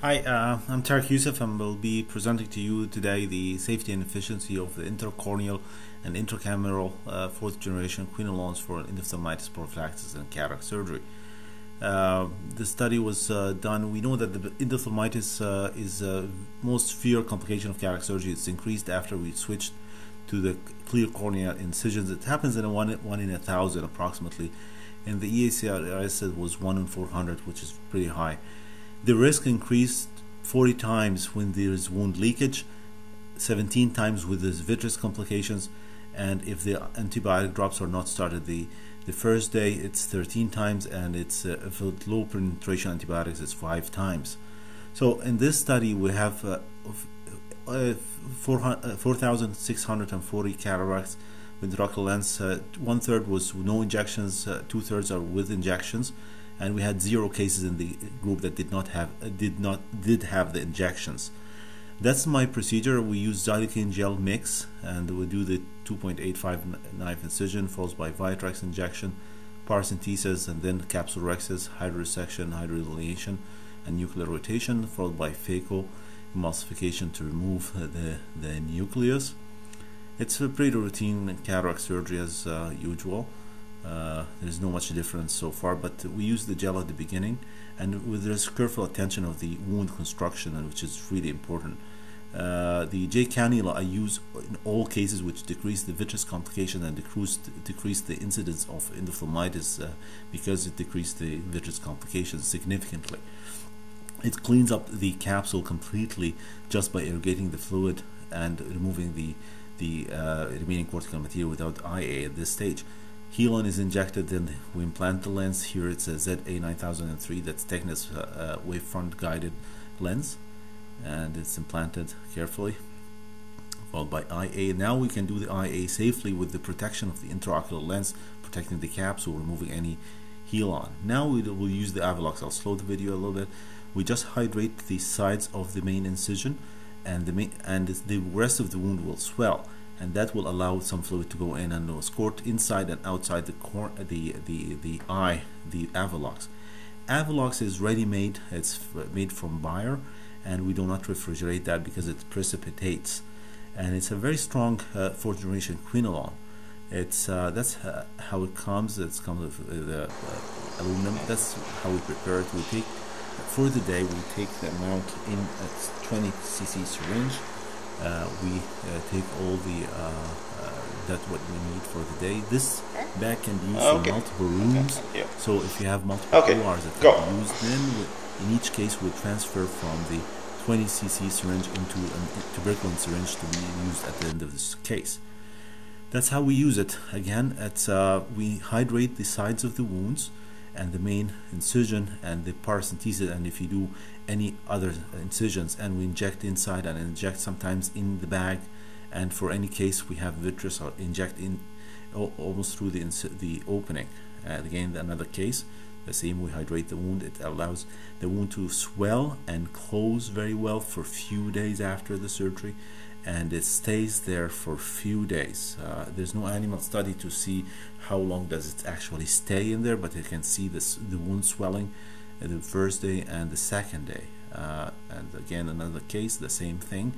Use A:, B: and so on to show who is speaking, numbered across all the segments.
A: Hi, uh, I'm Tarek Youssef and will be presenting to you today the safety and efficiency of the intracorneal and intracameral uh, fourth generation quinolones for endophthalmitis prophylaxis and cataract surgery. Uh, the study was uh, done. We know that the endophthalmitis uh, is the most severe complication of cataract surgery. It's increased after we switched to the clear cornea incisions. It happens in one, one in a thousand approximately. And the ESCRS was 1 in 400, which is pretty high. The risk increased 40 times when there is wound leakage, 17 times with the vitreous complications, and if the antibiotic drops are not started the the first day it's 13 times and it's uh, with low penetration antibiotics it's five times so in this study we have uh, uh, 4,640 uh, cataracts with intraocular lens. Uh, one third was no injections, uh, two thirds are with injections, and we had zero cases in the group that did not have did not did have the injections. That's my procedure. We use xylocaine gel mix, and we do the 2.85 knife incision, followed by Vitrax injection, paracentesis, and then capsulorhexis, hydrosection, hydrodilation, and nuclear rotation, followed by phaco emulsification to remove the, the nucleus. It's a pretty routine cataract surgery as uh, usual. Uh, there's no much difference so far, but we use the gel at the beginning and with this careful attention of the wound construction, which is really important. Uh, the J cannula I use in all cases which decrease the vitreous complication and decrease, decrease the incidence of endophthalmitis uh, because it decreases the vitreous complications significantly. It cleans up the capsule completely just by irrigating the fluid and removing the the uh, remaining cortical material without IA at this stage. Healon is injected, then we implant the lens. Here it's a ZA9003, that's Tecnis uh, uh, wavefront guided lens, and it's implanted carefully, followed by IA. Now we can do the IA safely with the protection of the intraocular lens, protecting the capsule, removing any Healon. Now we will use the Avelox. I'll slow the video a little bit. We just hydrate the sides of the main incision and the main, and the rest of the wound will swell and that will allow some fluid to go in and escort inside and outside the the the the eye the Avelox. Avelox is ready-made. It's made from Bayer, and we do not refrigerate that because it precipitates, and it's a very strong uh, fourth generation quinolone. It's uh, that's uh, how it comes. It's comes with uh, aluminum. That's how we prepare it. We take for the day. We take the amount in a 20 cc syringe uh, we uh, take all the uh, that's what we need for the day. This bag can be used okay. in multiple rooms. Okay. So if you have multiple okay. ORs that can be used, then in each case we transfer from the 20 cc syringe into a tuberculin syringe to be used at the end of this case. That's how we use it. Again, it's, uh, we hydrate the sides of the wounds and the main incision and the paracentesis and if you do any other incisions and we inject inside and inject sometimes in the bag and for any case we have vitreous or inject in almost through the, the opening. And again another case the same we hydrate the wound it allows the wound to swell and close very well for few days after the surgery and it stays there for few days. Uh, there's no animal study to see how long does it actually stay in there, but you can see this, the wound swelling the first day and the second day. Uh, and again, another case, the same thing.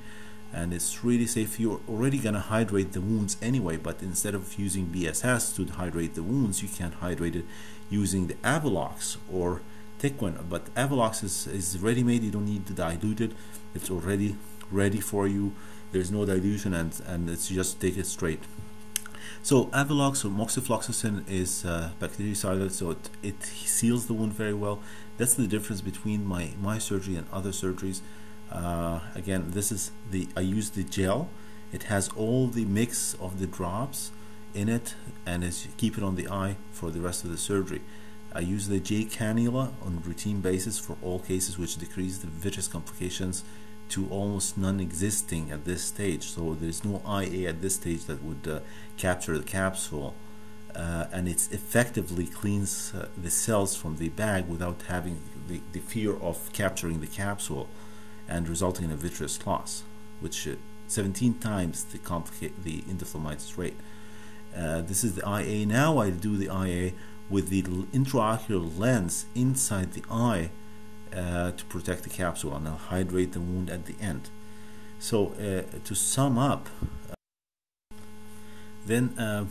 A: And it's really safe. You're already going to hydrate the wounds anyway, but instead of using BSS to hydrate the wounds, you can hydrate it using the Avelox or Tequin. But Avelox is, is ready made, you don't need to dilute it, it's already ready for you. There's no dilution and and it's just take it straight. So Avelox or moxifloxacin is uh, bactericidal so it, it seals the wound very well. That's the difference between my my surgery and other surgeries uh, again this is the I use the gel. It has all the mix of the drops in it and you keep it on the eye for the rest of the surgery. I use the J cannula on routine basis for all cases which decrease the vitreous complications to almost non-existing at this stage. So there's no IA at this stage that would uh, capture the capsule. Uh, and it effectively cleans uh, the cells from the bag without having the, the fear of capturing the capsule and resulting in a vitreous loss which uh, 17 times the the endophthalmitis rate uh, this is the IA now I do the IA with the intraocular lens inside the eye uh, to protect the capsule and hydrate the wound at the end. So uh, to sum up, then uh,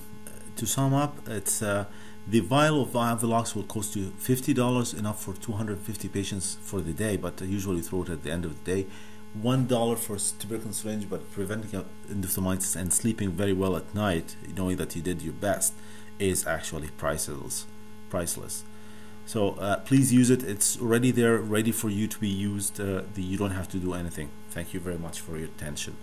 A: to sum up, it's uh, the vial of Velox will cost you $50, enough for 250 patients for the day, but usually throw it at the end of the day. One dollar for tuberculin syringe, but preventing endophthalmitis and sleeping very well at night, knowing that you did your best, is actually priceless. Priceless. So uh, please use it. It's already there, ready for you to be used. Uh, you don't have to do anything. Thank you very much for your attention.